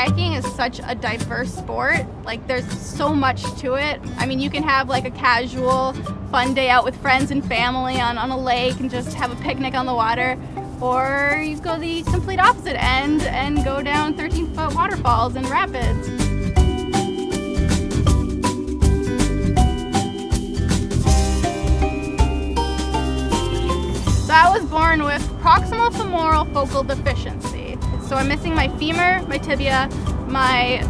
kayaking is such a diverse sport. Like there's so much to it. I mean, you can have like a casual, fun day out with friends and family on, on a lake and just have a picnic on the water. Or you go the complete opposite end and go down 13 foot waterfalls and rapids. So I was born with proximal femoral focal deficiency. So I'm missing my femur, my tibia, my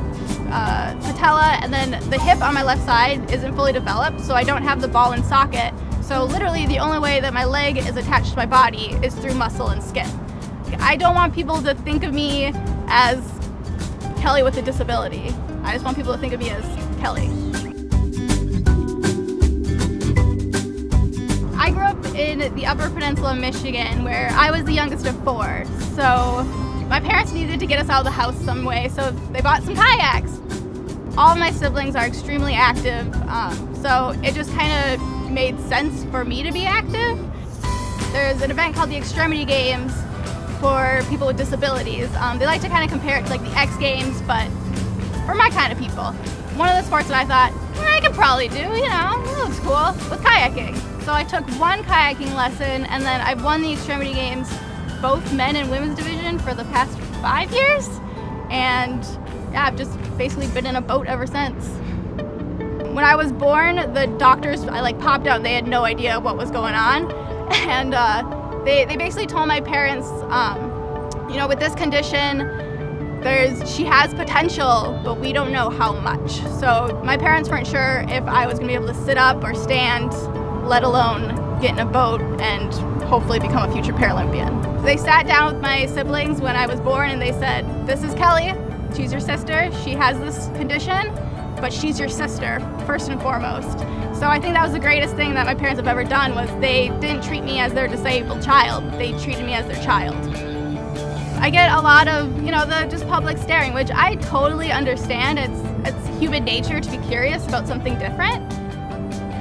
uh, patella, and then the hip on my left side isn't fully developed, so I don't have the ball and socket. So literally the only way that my leg is attached to my body is through muscle and skin. I don't want people to think of me as Kelly with a disability. I just want people to think of me as Kelly. I grew up in the Upper Peninsula of Michigan where I was the youngest of four. So my parents needed to get us out of the house some way, so they bought some kayaks. All my siblings are extremely active, um, so it just kind of made sense for me to be active. There's an event called the Extremity Games for people with disabilities. Um, they like to kind of compare it to like the X Games, but for my kind of people. One of the sports that I thought, eh, I could probably do, you know, it looks cool, was kayaking. So I took one kayaking lesson and then I've won the Extremity Games, both men and women's division for the past five years. And yeah, I've just basically been in a boat ever since. When I was born, the doctors, I like popped out, they had no idea what was going on. And uh, they, they basically told my parents, um, you know, with this condition, there's she has potential, but we don't know how much. So my parents weren't sure if I was gonna be able to sit up or stand let alone get in a boat and hopefully become a future Paralympian. They sat down with my siblings when I was born and they said, this is Kelly, she's your sister, she has this condition, but she's your sister, first and foremost. So I think that was the greatest thing that my parents have ever done was they didn't treat me as their disabled child, they treated me as their child. I get a lot of, you know, the just public staring, which I totally understand. It's, it's human nature to be curious about something different.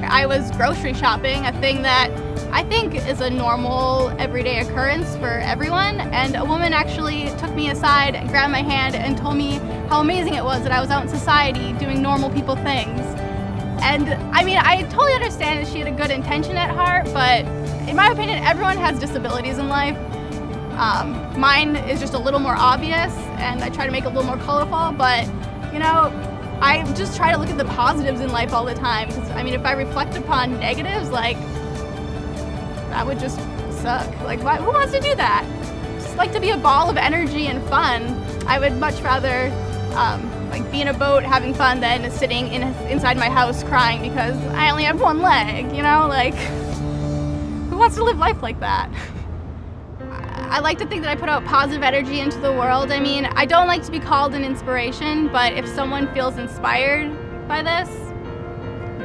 I was grocery shopping, a thing that I think is a normal everyday occurrence for everyone. And a woman actually took me aside and grabbed my hand and told me how amazing it was that I was out in society doing normal people things. And I mean, I totally understand that she had a good intention at heart, but in my opinion, everyone has disabilities in life. Um, mine is just a little more obvious, and I try to make it a little more colorful, but you know, I just try to look at the positives in life all the time. Because I mean, if I reflect upon negatives, like that would just suck. Like, why, who wants to do that? Just like to be a ball of energy and fun. I would much rather um, like be in a boat having fun than sitting in inside my house crying because I only have one leg. You know, like who wants to live life like that? I like to think that I put out positive energy into the world. I mean, I don't like to be called an inspiration, but if someone feels inspired by this,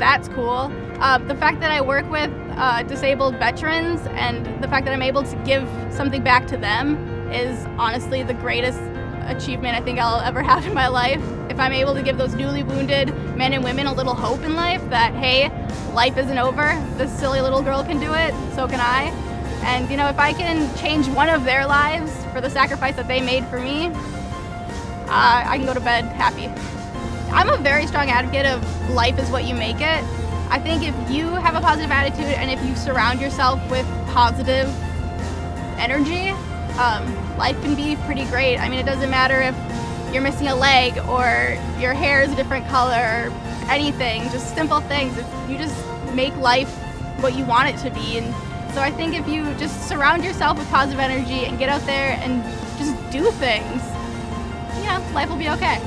that's cool. Uh, the fact that I work with uh, disabled veterans and the fact that I'm able to give something back to them is honestly the greatest achievement I think I'll ever have in my life. If I'm able to give those newly wounded men and women a little hope in life that, hey, life isn't over, this silly little girl can do it, so can I. And you know, if I can change one of their lives for the sacrifice that they made for me, uh, I can go to bed happy. I'm a very strong advocate of life is what you make it. I think if you have a positive attitude and if you surround yourself with positive energy, um, life can be pretty great. I mean, it doesn't matter if you're missing a leg or your hair is a different color, anything, just simple things. If you just make life what you want it to be and so I think if you just surround yourself with positive energy and get out there and just do things, yeah, life will be okay.